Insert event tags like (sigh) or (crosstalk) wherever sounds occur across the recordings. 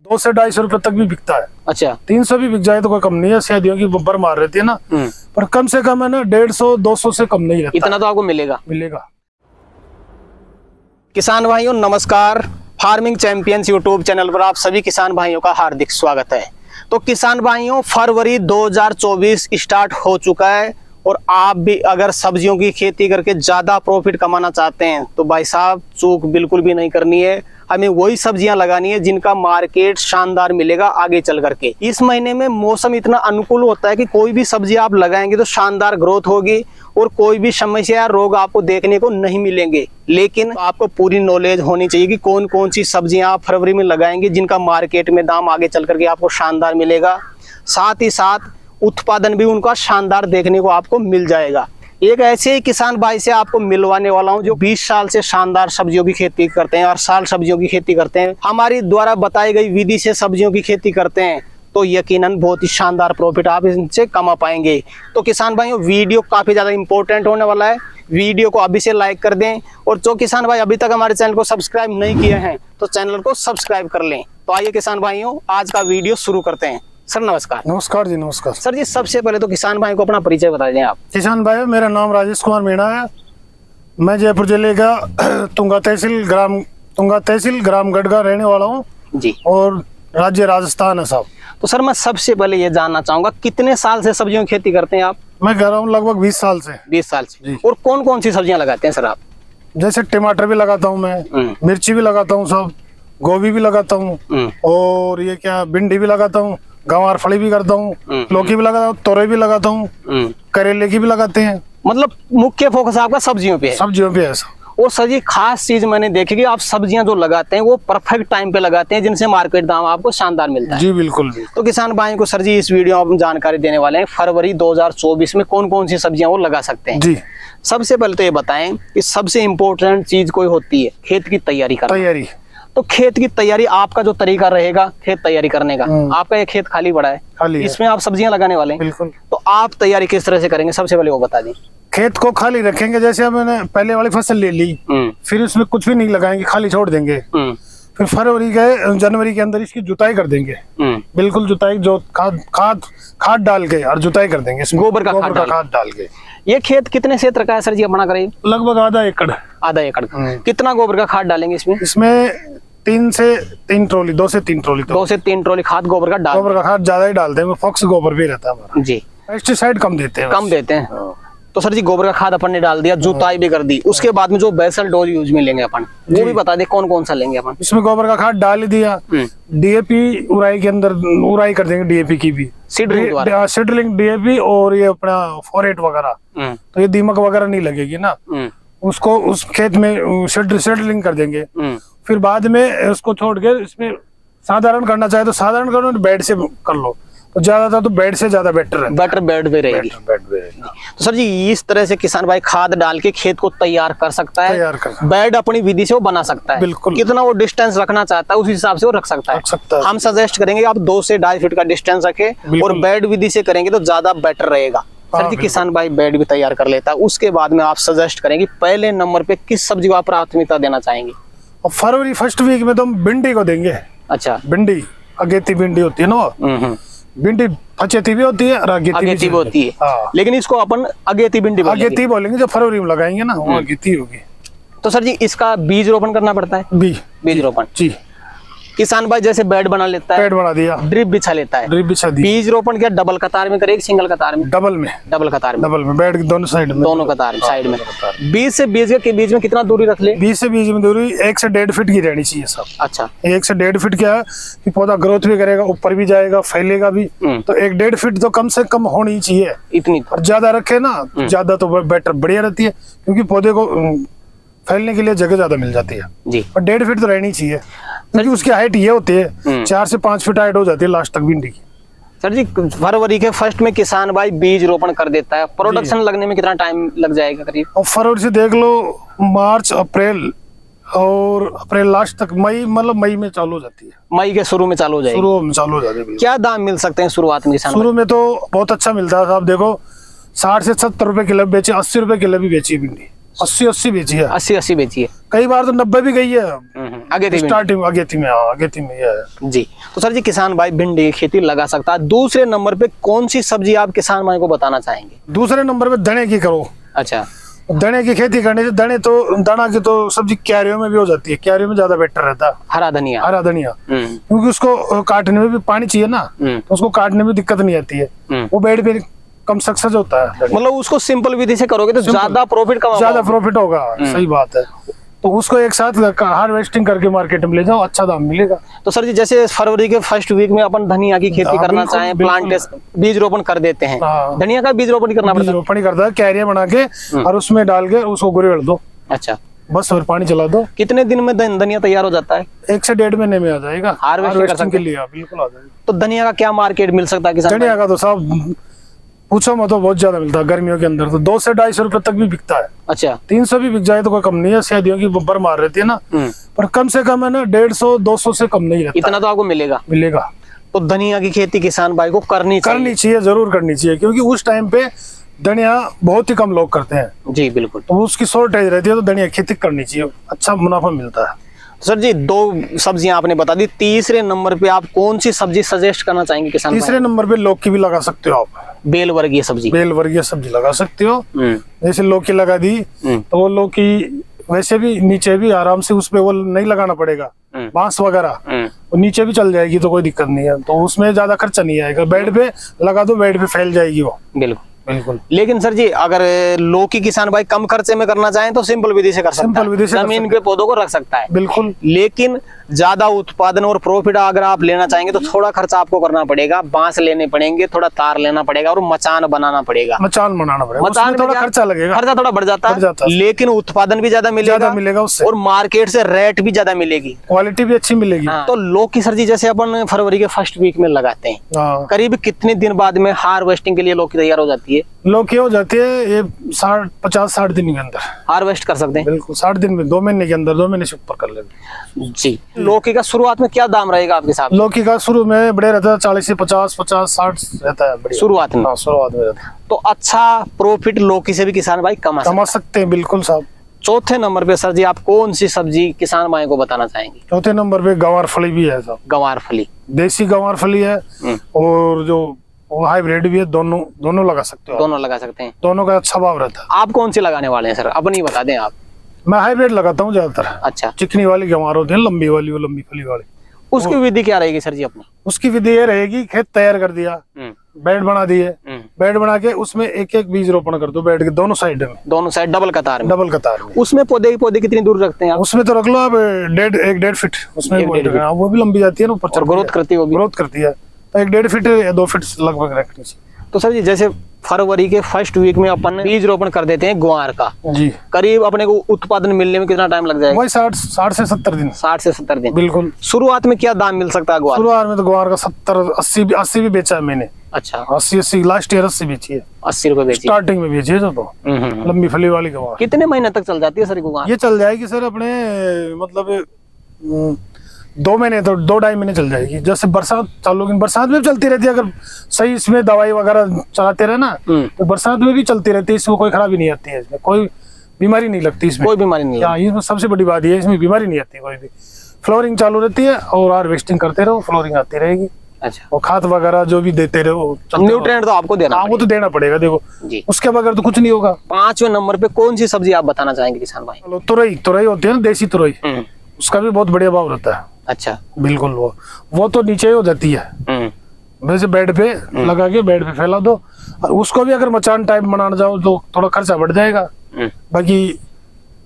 दो से ढाई सौ रुपए तक भी बिकता है। अच्छा। तीन सौ भी बिक जाए तो कोई कम नहीं है शादियों की बब्बर मार रहती है ना। हम्म। पर कम से कम है ना डेढ़ सौ दो सौ से कम नहीं रहता। इतना तो आपको मिलेगा। मिलेगा। किसान भाइयों नमस्कार। फ़ार्मिंग चैंपियंस यूट्यूब चैनल पर आप सभी किसान भाइयों का हार्दिक स्वागत है। तो किसान भाइयों फरवरी 2024 स्टार्ट हो चुका है। और आप भी अगर सब्जियों की खेती करके ज़्यादा प्रॉफिट कमाना चाहते हैं तो भाई साहब, चूक बिल्कुल भी नहीं करनी है। हमें वही सब्ज़ियाँ लगानी है जिनका मार्केट शानदार मिलेगा आगे चल करके। इस महीने में मौसम इतना अनुकूल होता है कि कोई भी सब्ज़ी आप लगाएँगे तो शानदार ग्रोथ होगी और कोई भी समस्या या रोग आपको देखने को नहीं मिलेंगे। लेकिन आपको पूरी नॉलेज होनी चाहिए कि कौन कौन सी सब्ज़ियाँ आप फरवरी में लगाएँगे जिनका मार्केट में दाम आगे चल करके आपको शानदार मिलेगा। साथ ही साथ उत्पादन भी उनका शानदार देखने को आपको मिल जाएगा। एक ऐसे ही किसान भाई से आपको मिलवाने वाला हूँ जो 20 साल से शानदार सब्जियों की खेती करते हैं और साल सब्जियों की खेती करते हैं। हमारी द्वारा बताई गई विधि से सब्जियों की खेती करते हैं। तो यकीनन बहुत ही शानदार प्रॉफिट आप इनसे कमा पाएँगे। तो किसान भाइयों, वीडियो काफ़ी ज़्यादा इंपॉर्टेंट होने वाला है। वीडियो को अभी से लाइक कर दें और जो किसान भाई अभी तक हमारे चैनल को सब्सक्राइब नहीं किए हैं तो चैनल को सब्सक्राइब कर लें। तो आइए किसान भाइयों, आज का वीडियो शुरू करते हैं। सर नमस्कार। नमस्कार जी नमस्कार। सर जी सबसे पहले तो किसान भाई को अपना परिचय बता दें आप। किसान भाई मेरा नाम राजेश कुमार मीणा है। मैं जयपुर ज़िले का (clears throat) तुंगा तहसील ग्राम तुंगा तहसील ग्राम गढ़गा रहने वाला हूँ। जी। और राज्य राजस्थान है साहब तो सर मैं सबसे पहले ये जानना चाहूँगा कितने साल से सब्जियों की खेती करते हैं आप? मैं कर रहा हूँ लगभग बीस साल से। बीस साल से। और कौन कौन सी सब्ज़ियाँ लगाते हैं सर आप? जैसे टमाटर भी लगाता हूँ मैं हम्म। मिर्ची भी लगाता हूँ सब गोभी भी लगाता हूँ। हम्म, और ये क्या भिंडी भी लगाता हूँ। गंवार फली भी करता हूँ हम्म। लौकी भी लगाता हूँ तोरई भी लगाता हूँ हम्म। करेले की भी लगाते हैं। मतलब मुख्य फोकस आपका सब्जियों पे है। सब्जियों पे ऐसा। और सर जी खास चीज़ मैंने देखी कि आप सब्ज़ियाँ जो लगाते हैं वो परफेक्ट टाइम पे लगाते हैं जिनसे मार्केट दाम आपको शानदार मिलता है। जी बिल्कुल। तो किसान भाई को सर जी इस वीडियो में हम जानकारी देने वाले हैं फरवरी 2024 में कौन कौन सी सब्ज़ियाँ वो लगा सकते हैं। जी। सबसे पहले तो ये बताएँ कि सबसे इम्पोर्टेंट चीज़ कोई होती है खेत की तैयारी करना। तैयारी। तो खेत की तैयारी आपका जो तरीका रहेगा खेत तैयारी करने का। हम्म। आपका ये खेत खाली पड़ा है। खाली है। इसमें आप सब्ज़ियाँ लगाने वाले हैं। बिल्कुल। तो आप तैयारी किस तरह से करेंगे? सबसे पहले वो बता दें। खेत को खाली रखेंगे जैसे हमने पहले वाली फ़सल ले ली हम्म, फिर उसमें कुछ भी नहीं लगाएँगे खाली छोड़ देंगे। हम्म, फिर फरवरी के जनवरी के अंदर इसकी जुताई कर देंगे। हम्म। बिल्कुल जुताई जो खाद खाद खाद डाल के और जुताई कर देंगे इसमें। गोबर का खाद गोबर का डाल- खाद डाल के। ये खेत कितने क्षेत्र का है सर जी अपना करें लगभग आधा एकड़। आधा एकड़। हम्म। कितना गोबर का खाद डालेंगे इसमें? इसमें तीन से तीन ट्रॉली दो से तीन ट्रॉली तो। दो से तीन ट्रॉली खाद गोबर का डाल। गोबर का खाद ज़्यादा ही डालते हैं फॉक्स गोबर भी रहता है जी। पेस्टिसाइड कम देते हैं कम देते हैं। हाँ। तो सर जी गोबर का खाद अपन ने डाल दिया जुताई भी कर दी। उसके बाद में जो बेसल डोज यूज़ में लेंगे अपन वो भी बता दे कौन कौन सा लेंगे अपन। इसमें गोबर का खाद डाल दिया। हम्म। डीएपी उराई के अंदर उराई कर देंगे डीएपी की भी। सीडलिंग डीएपी और ये अपना फोरेट वगैरह। हम्म, तो ये दीमक वगैरह नहीं लगेगी ना? हम्म, उसको उस खेत में सेटलिंग कर देंगे। हम्म। फिर बाद में उसको छोड़ के इसमें साधारण करना चाहे तो साधारण करो बेड से कर लो। तो ज़्यादातर तो बेड से ज़्यादा बेटर है। बेटर बेड पे रहेगी। बेड पे। तो सर जी इस तरह से किसान भाई खाद डाल के खेत को तैयार कर सकता है। तैयार कर बेड अपनी विधि से वो बना सकता है। बिल्कुल। कितना वो डिस्टेंस रखना चाहता है उस हिसाब से वो रख सकता है। रख सकता है। हम सजेस्ट करेंगे आप दो से ढाई फीट का डिस्टेंस रखे और बेड विधि से करेंगे तो ज़्यादा बेटर रहेगा। सर जी किसान भाई बेड भी तैयार कर लेता है। उसके बाद में आप सजेस्ट करेंगे पहले नंबर पे किस सब्ज़ी को आप प्राथमिकता देना चाहेंगे? और फरवरी फ़र्स्ट वीक में तो हम भिंडी को देंगे। अच्छा। भिंडी अगेती भिंडी होती है ना भिंडी अचेती भी होती है और अगेती भी अगेती भी होती है। हाँ। लेकिन इसको अपन अगेती भिंडी अगेती बोलेंगे। जो फरवरी में लगाएँगे ना हम्म। वो अगेती होगी। तो सर जी इसका बीज रोपण करना पड़ता है? बीज बीज रोपण। जी। किसान भाई जैसे बेड बना लेता है पेड़ बना दिया। ड्रिप बिछा लेता है। ड्रिप बिछा दी। बीज रोपण क्या डबल कतार में करेगी सिंगल कतार में? डबल में। डबल कतार में। डबल में बेड दोनों साइड में। दोनों कतार में साइड में। बीज से बीज के बीच में कितना दूरी रख ले? बीस से बीस में दूरी एक से डेढ़ फीट की रहनी चाहिए सब। अच्छा। एक से डेढ़ फीट क्या है कि पौधा ग्रोथ भी करेगा ऊपर भी जाएगा फैलेगा भी। हम्म। तो एक डेढ़ फीट तो कम से कम होनी चाहिए। इतनी और ज़्यादा रखे ना तो ज़्यादा तो बेटर बढ़िया रहती है क्योंकि पौधे को फैलने के लिए जगह ज़्यादा मिल जाती है। जी। और डेढ़ फीट तो रहनी चाहिए। क्योंकि उसकी हाइट ये होती हम्म। है चार से पाँच फीट हाइट हो जाती है लास्ट तक भिंडी की। सर जी फरवरी के फ़र्स्ट में किसान भाई बीज रोपण कर देता है। प्रोडक्शन लगने में कितना टाइम लग जाएगा करीब? और फरवरी से देख लो मार्च अप्रैल और अप्रैल लास्ट तक मई मतलब मई में चालू हो जाती है। मई के शुरू में चालू हो जाएगी। शुरू में चालू हो जाती है क्या दाम मिल सकते हैं शुरुआत में किसान शुरू में तो बहुत अच्छा मिलता है आप देखो साठ से सत्तर रुपए किलो बेची अस्सी रुपए किलो भी बेची भिंडी? अस्सी अस्सी बेची है। अस्सी अस्सी बेची है। कई बार तो नब्बे भी गई है। आगे थी स्टार्टिंग अगेती में अगेती में है। जी तो सर जी किसान भाई भिंडी की खेती लगा सकता है। दूसरे नंबर पे कौन सी सब्ज़ी आप किसान भाई को बताना चाहेंगे? दूसरे नंबर पे धने की करो। अच्छा। धने की खेती करने से धने तो दाना की तो सब्ज़ी क्यारियों में भी हो जाती है। क्यारियों में ज़्यादा बेटर रहता है। हरा धनिया। हरा धनिया। हम्म, क्योंकि उसको काटने में भी पानी चाहिए ना हम्म। तो उसको काटने में दिक्कत नहीं आती है। हम्म। वो बेड पे कम सक्सेस होता है। मतलब उसको सिंपल विधि से करोगे तो ज़्यादा प्रॉफिट कमा ज़्यादा प्रॉफिट होगा हम्म। सही बात है। तो उसको एक साथ हार्वेस्टिंग करके मार्केट में ले जाओ अच्छा दाम मिलेगा। तो सर जी जैसे फरवरी के फ़र्स्ट वीक में अपन धनिया की खेती हाँ, करना चाहें प्लांट बीज रोपण कर देते हैं। हाँ। धनिया का बीज रोपण करना बीज पड़ता रोपण ही करता है कैरियर बना के हम्म। और उसमें डाल के उसको गुरेड़ दो। अच्छा। बस और पानी चला दो। कितने दिन में धनिया तैयार हो जाता है? एक से डेढ़ महीने में आ जाएगा। हार्वेस्टिंग के लिए हाँ, बिल्कुल आ जाएगा। तो धनिया का क्या मार्केट मिल सकता है धनिया का तो साहब पूछो मत तो बहुत ज़्यादा मिलता है गर्मियों के अंदर तो दो से ढाई सौ रुपए तक भी बिकता है। अच्छा। तीन सौ भी बिक जाए तो कोई कम नहीं है शादियों की बब्बर मार रहती है ना। हम्म, पर कम से कम है ना डेढ़ सौ दो सौ से कम नहीं रहता। इतना तो आपको मिलेगा। मिलेगा। तो धनिया की खेती किसान भाई को करनी करनी चाहिए ज़रूर करनी चाहिए क्योंकि उस टाइम पे धनिया बहुत ही कम लोग करते हैं। जी बिल्कुल। तो उसकी शॉर्टेज रहती है तो धनिया खेती करनी चाहिए अच्छा मुनाफा मिलता है। सर जी दो सब्ज़ियाँ आपने बता दी। तीसरे नंबर पे आप कौन सी सब्ज़ी सजेस्ट करना चाहेंगे किसान तीसरे नंबर पे लौकी भी लगा सकते हो आप। बेल वर्गीय सब्ज़ी। बेल वर्गीय सब्ज़ी लगा सकते हो। हम्म, जैसे लौकी लगा दी हम्म, तो वो लौकी वैसे भी नीचे भी आराम से उस पे वो नहीं लगाना पड़ेगा। हम्म। बाँस वगैरह नीचे भी चल जाएगी तो कोई दिक्कत नहीं है। तो उसमें ज़्यादा खर्चा नहीं आएगा। बेड पे लगा दो बेड पे फैल जाएगी वो। बिल्कुल। बिल्कुल। लेकिन सर जी अगर लौकी किसान भाई कम खर्चे में करना चाहें तो सिंपल विधि से कर सकता सिंपल है। विधि से ज़मीन के पौधों को रख सकता है। बिल्कुल। लेकिन ज़्यादा उत्पादन और प्रॉफिट अगर आप लेना चाहेंगे तो थोड़ा खर्चा आपको करना पड़ेगा। बाँस लेने पड़ेंगे थोड़ा तार लेना पड़ेगा और मचान बनाना पड़ेगा। मचान बनाना पड़ेगा। मचान थोड़ा खर्चा लगेगा। खर्चा थोड़ा बढ़ जाता है। लेकिन उत्पादन भी ज़्यादा मिलेगा मिलेगा उससे। और मार्केट से रेट भी ज़्यादा मिलेगी। क्वालिटी भी अच्छी मिलेगी। हाँ, तो लौकी सर जी जैसे अपन फरवरी के फ़र्स्ट वीक में लगाते हैं हाँ। करीब कितने दिन बाद में हार्वेस्टिंग के लिए लौकी तैयार हो जाती है? लौकी हो जाती है ये साठ पचास साठ दिन के अंदर। हार्वेस्ट कर सकते हैं? बिल्कुल साठ दिन में दो महीने के अंदर दो महीने से ऊपर कर लेंगे। जी। लौकी का शुरुआत में क्या दाम रहेगा आपके साथ लौकी का शुरू में बड़े रहता है चालीस से पचास पचास साठ रहता है शुरुआत में? हाँ शुरुआत में रहता है। तो अच्छा प्रॉफिट लौकी से भी किसान भाई कमा कमा सकते हैं बिल्कुल साहब। चौथे नंबर पे सर जी आप कौन सी सब्ज़ी किसान भाई को बताना चाहेंगे? चौथे नंबर पे गंवार फली भी है साहब। गंवार फली। देसी गंवार फली है हम्म। और जो वो हाइब्रिड भी है दोनों दोनों लगा सकते हो दोनों लगा सकते हैं। दोनों का अच्छा भाव रहता है। आप कौन सी लगाने वाले हैं सर? अपनी बता दें आप। मैं हाइब्रिड लगाता हूँ ज़्यादातर। अच्छा। चिकनी वाली गंवार होती है लंबी वाली वो लंबी फली वाली। उसकी विधि क्या रहेगी सर जी अपनी? उसकी विधि ये रहेगी खेत तैयार कर दिया हम्म, बेड बना दिए। हम्म। बेड बना के उसमें एक एक बीज रोपण कर दो बेड के दोनों साइड में। दोनों साइड डबल कतार में। डबल कतार में। उसमें पौधे पौधे कितनी दूर रखते हैं आप? उसमें तो रख लो आप डेढ़ एक डेढ़ फीट। उसमें वो हाँ, वो भी लंबी जाती है ना ऊपर ग्रोथ करती होगी ग्रोथ करती है। एक डेढ़ फीट या दो फीट लगभग रखनी चाहिए तो सर जी जैसे फरवरी के फ़र्स्ट वीक में अपन बीज रोपण कर देते हैं ग्वार का। जी। करीब अपने को उत्पादन मिलने में कितना टाइम लग जाएगा? वही साठ साठ से सत्तर दिन। साठ से सत्तर दिन। बिल्कुल। शुरुआत में क्या दाम मिल सकता है ग्वार? शुरुआत में तो ग्वार का सत्तर अस्सी भी अस्सी भी बेचा है मैंने। अच्छा। अस्सी अस्सी लास्ट ईयर अस्सी बेची है। अस्सी रूपए बेची। स्टार्टिंग में बेची है जो तो हम्म, हम्म, हम्म। लंबी फली वाली गवार। कितने महीने तक चल जाती है सर ये चल जाएगी सर अपने मतलब दो महीने तो दो ढाई महीने चल जाएगी। जैसे बरसात चालू लेकिन बरसात में भी चलती रहती है। अगर सही इसमें दवाई वगैरह चलाते रहे ना हम्म। तो बरसात में भी चलती रहती है इसमें कोई खराबी नहीं आती है इसमें। कोई बीमारी नहीं लगती इसमें। कोई बीमारी नहीं हाँ इसमें सबसे बड़ी बात यह है इसमें बीमारी नहीं आती कोई भी। फ्लोरिंग चालू रहती है और हार्वेस्टिंग करते रहो फ्लोरिंग आती रहेगी। अच्छा। और खाद वगैरह जो भी देते रहो न्यूट्रिएंट तो आपको देना हाँ वो तो देना पड़ेगा देखो। उसके बगैर तो कुछ नहीं होगा। पाँचवें नंबर पे कौन सी सब्ज़ी आप बताना चाहेंगे किसान भाई? तुरई तुरई होती है ना देसी तुरई। हम्म, उसका भी बहुत बढ़िया भाव रहता है। अच्छा। बिल्कुल वो। वो तो नीचे ही हो जाती है। हम्म, वैसे बेड पे लगा के बेड पे फैला दो। और उसको भी अगर मचान टाइप बनाना चाहो तो थोड़ा खर्चा बढ़ जाएगा। हम्म। बाकी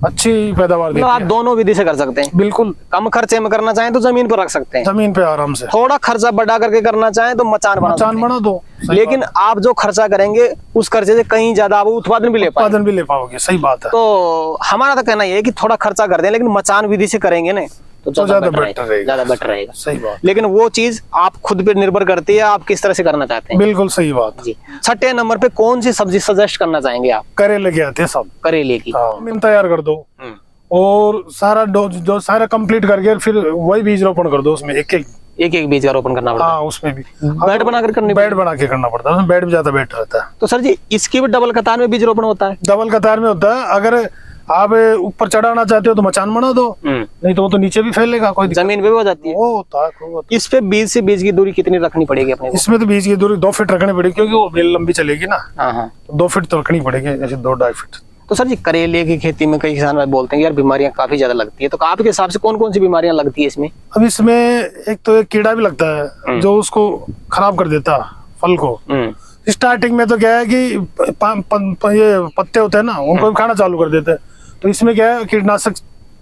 अच्छी पैदावार मतलब आप दोनों विधि से कर सकते हैं। बिल्कुल। कम खर्चे में करना चाहें तो ज़मीन पर रख सकते हैं। ज़मीन पे आराम से। थोड़ा खर्चा बढ़ा करके करना चाहें तो मचान बना मचान बना दो। लेकिन आप जो खर्चा करेंगे उस खर्चे से कहीं ज़्यादा आप उत्पादन भी ले उत्पादन भी ले पाओगे। सही बात है। तो हमारा तो कहना ये है कि थोड़ा खर्चा कर दें लेकिन मचान विधि से करेंगे ना। तो तो ज़्यादा बेटर रहेगा। ज़्यादा बेटर रहेगा। सही बात। लेकिन वो चीज़ आप खुद पे निर्भर करती है आप किस तरह से करना चाहते हैं। बिल्कुल सही बात। जी। छठे नंबर पे कौन सी सब्ज़ी सजेस्ट करना चाहेंगे आप? करेले के आते हैं सब। करेले की। हाँ तैयार कर दो। हम्म, और सारा जो सारा कंप्लीट करके फिर वही बीज रोपण कर दो उसमें एक एक। एक एक बीज का रोपण करना पड़ता हाँ। उसमें भी। है बेड बनाकर करनी बेड बना के करना पड़ता है बेड भी ज़्यादा बेटर रहता है। तो सर जी इसकी भी डबल कतार में बीज रोपण होता है। डबल कतार में होता है। अगर आप ऊपर चढ़ाना चाहते हो तो मचान बना दो। हम्म। नहीं तो वो तो नीचे भी फैलेगा कोई ज़मीन पे भी हो जाती है। वो है वो इस पे बीज से बीज की दूरी कितनी रखनी पड़ेगी अपने इसमें तो बीज की दूरी दो फीट रखनी पड़ेगी क्योंकि वो बेल लंबी चलेगी ना। हाँ हाँ। तो दो फीट तो रखनी पड़ेगी जैसे दो ढाई फीट। तो सर जी करेले की खेती में कई किसान भाई बोलते हैं यार बीमारियाँ काफ़ी ज़्यादा लगती है। तो आपके हिसाब से कौन कौन सी बीमारियाँ लगती है इसमें? अब इसमें एक तो एक कीड़ा भी लगता है जो उसको खराब कर देता फल को। हम्म। स्टार्टिंग में तो क्या है कि प, प, प, ये पत्ते होते हैं ना उनको भी खाना चालू कर देते हैं। तो इसमें क्या है कीटनाशक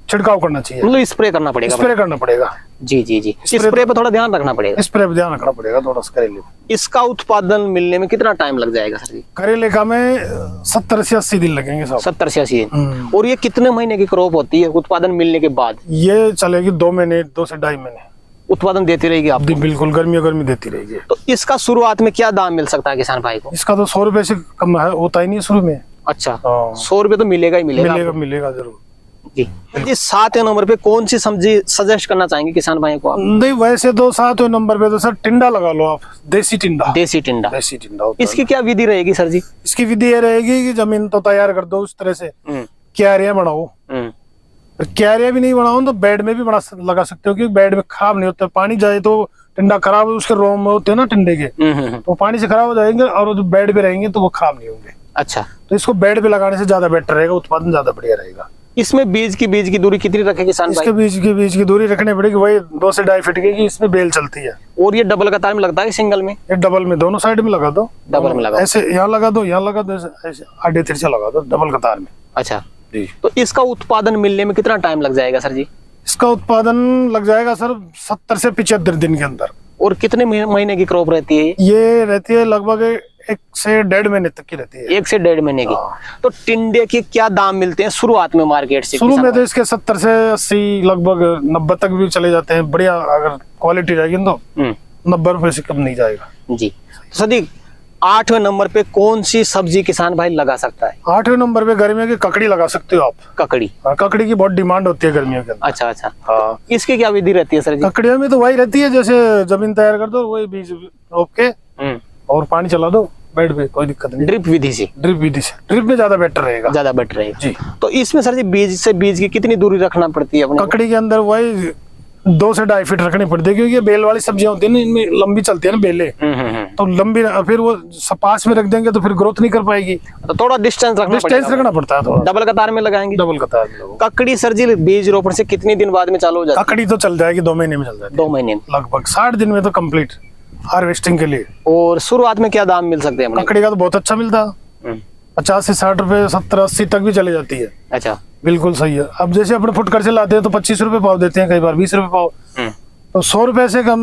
छिड़काव करना चाहिए। मतलब स्प्रे करना पड़ेगा। स्प्रे करना पड़ेगा। जी जी जी। स्प्रे- स्प्रे पे थोड़ा ध्यान रखना पड़ेगा। स्प्रे पे ध्यान रखना पड़ेगा थोड़ा सा करेले इसका उत्पादन मिलने में कितना टाइम लग जाएगा सर जी? करेले का में सत्तर से अस्सी दिन लगेंगे सब सत्तर से अस्सी दिन। हम्म। और ये कितने महीने की क्रॉप होती है उत्पादन मिलने के बाद? ये चलेगी दो महीने दो से ढाई महीने। उत्पादन देती रहेगी आप बिल्कुल गर्मी गर्मी देती रहेगी। तो इसका शुरुआत में क्या दाम मिल सकता है किसान भाई को? इसका तो सौ रुपए से कम है होता ही नहीं शुरू में। अच्छा। हाँ। सौ रुपए तो मिलेगा ही मिलेगा मिलेगा मिलेगा ज़रूर। जी। सातवें नंबर पे कौन सी सब्ज़ी सजेस्ट करना चाहेंगे किसान भाई को आप? नहीं वैसे तो सातवें नंबर पे तो सर टिंडा लगा लो आप देसी टिंडा। देसी टिंडा। देसी टिंडा इसकी क्या विधि रहेगी सर जी? इसकी विधि ये रहेगी कि ज़मीन तो तैयार कर दो उस तरह से। क्यारिया बनाओ। क्यारिया भी नहीं बनाओ तो बेड में भी बना लगा सकते हो क्योंकि बेड में खराब नहीं होता। पानी जाए तो टिंडा खराब उसके रोम होते हैं ना टिंडे के। हम्म, हम्म, हम्म, तो पानी से खराब हो जाएँगे और जो बेड पे रहेंगे तो वो खराब नहीं होंगे। अच्छा। तो इसको बेड पे लगाने से ज़्यादा बेटर रहेगा उत्पादन ज़्यादा बढ़िया रहेगा। इसमें बीज की बीज की दूरी कितनी रखे किसान इसके बीच की बीच की दूरी रखनी पड़ेगी वही दो से ढाई फीट की इसमें बेल चलती है। और ये डबल कतार में लगता है सिंगल में? ये डबल में दोनों साइड में लगा दो। डबल में लगाओ। ऐसे यहाँ लगा दो यहाँ लगा दो आधे तिरछा लगा दो डबल कतार में। अच्छा। जी। तो इसका उत्पादन मिलने में कितना टाइम लग जाएगा सर जी? इसका उत्पादन लग जाएगा सर सत्तर से पिछहत्तर दिन के अंदर। और कितने महीने की क्रॉप रहती है? ये रहती है लगभग एक से डेढ़ महीने तक की रहती है। एक से डेढ़ महीने की। हाँ। तो टिंडे के क्या दाम मिलते हैं शुरुआत में मार्केट से शुरू में तो इसके सत्तर से अस्सी लगभग नब्बे तक भी चले जाते हैं। बढ़िया अगर क्वालिटी रहेगी तो हम्म, नब्बे रुपए से कम नहीं जाएगा। जी। तो जी आठवें नंबर पे कौन सी सब्ज़ी किसान भाई लगा सकता है? आठवें नंबर पे गर्मियों की ककड़ी लगा सकते हो आप। ककड़ी। हाँ, ककड़ी की बहुत डिमांड होती है गर्मियों के अंदर। अच्छा अच्छा। हाँ। इसकी क्या विधि रहती है सर जी? ककड़ियों में तो वही रहती है जैसे ज़मीन तैयार कर दो वही बीज रोप के और पानी चला दो बेड पे कोई दिक्कत नहीं। ड्रिप विधि से। ड्रिप विधि से। ड्रिप में ज़्यादा बेटर रहेगा। ज़्यादा बेटर रहेगा। जी। तो इसमें सर जी बीज से बीज की कितनी दूरी रखना पड़ती है ककड़ी के अंदर वही दो से ढाई फीट रखनी पड़ती है क्योंकि बेल वाली सब्ज़ियाँ होती है ना इनमें लंबी चलती है ना बेले। हम्म, हम्म, हम्म। तो लंबी फिर वो पास में रख देंगे तो फिर ग्रोथ नहीं कर पाएगी। तो थोड़ा डिस्टेंस रखना डिस्टेंस रखना पड़ता है थोड़ा। डबल कतार में लगाएँगे? डबल कतार में ककड़ी सर जी बीज रोपण से कितने दिन बाद में चालू हो। जाती ककड़ी तो चल जाएगी दो महीने में चल जाएगी दो महीने लगभग साठ दिन में तो कंप्लीट हार्वेस्टिंग के लिए। और शुरुआत में क्या दाम मिल सकते हैं ककड़ी का तो बहुत अच्छा मिलता। है हम्म, पचास से साठ रुपए सत्तर अस्सी तक भी चली जाती है। अच्छा। बिल्कुल सही है। अब जैसे अपने फुटकर से लाते हैं तो पच्चीस रुपए पाव देते हैं कई बार बीस रुपए पाव। हम्म, तो सौ रुपए से कम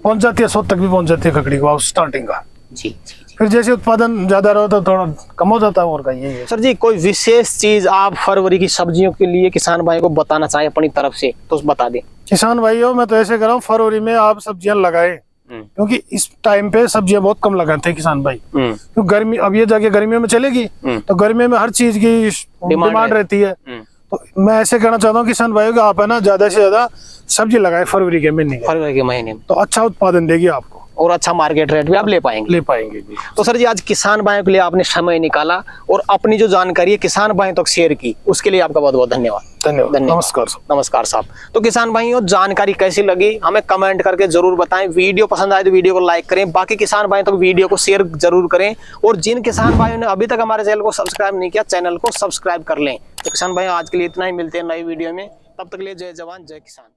पहुँच जाती है सौ तक भी पहुँच जाती है ककड़ी का स्टार्टिंग का। जी जी जी। फिर जैसे उत्पादन ज़्यादा रहो तो थोड़ा कम हो जाता है और का यही है। सर जी कोई विशेष चीज़ आप फरवरी की सब्जियों के लिए किसान भाई को बताना चाहे अपनी तरफ़ से तो बता दें। किसान भाइयों मैं तो ऐसे कर रहा हूँ फरवरी में आप सब्ज़ियाँ लगाए। क्योंकि इस टाइम पे सब्ज़ियाँ बहुत कम लगाते हैं किसान भाई। हम्म, तो गर्मी अब ये जाके गर्मियों में चलेगी हम्म। तो गर्मियों में हर चीज़ की डिमांड रहती है। हम्म। तो मैं ऐसे कहना चाहता हूँ किसान भाई को आप है ना ज़्यादा से ज़्यादा सब्ज़ी लगाए फरवरी के महीने। फरवरी के महीने। में तो अच्छा उत्पादन देगी आपको। और अच्छा मार्केट रेट भी आप ले पाएँगे। ले पाएँगे तो सर जी आज किसान भाइयों के लिए आपने समय निकाला और अपनी जो जानकारी है किसान भाइयों तक शेयर की उसके लिए आपका बहुत बहुत धन्यवाद। धन्यवाद। धन्यवाद। नमस्कार नमस्कार साहब। तो किसान भाइयों जानकारी कैसी लगी? हमें कमेंट करके ज़रूर बताएँ। वीडियो पसंद आए तो वीडियो को लाइक करें। बाकी किसान भाइयों तक वीडियो को शेयर ज़रूर करें। और जिन किसान भाइयों ने अभी तक हमारे चैनल को सब्सक्राइब नहीं किया चैनल को सब्सक्राइब कर लें। तो किसान भाई आज के लिए इतना ही। मिलते हैं नई वीडियो में। तब तक लिए जय जवान जय किसान।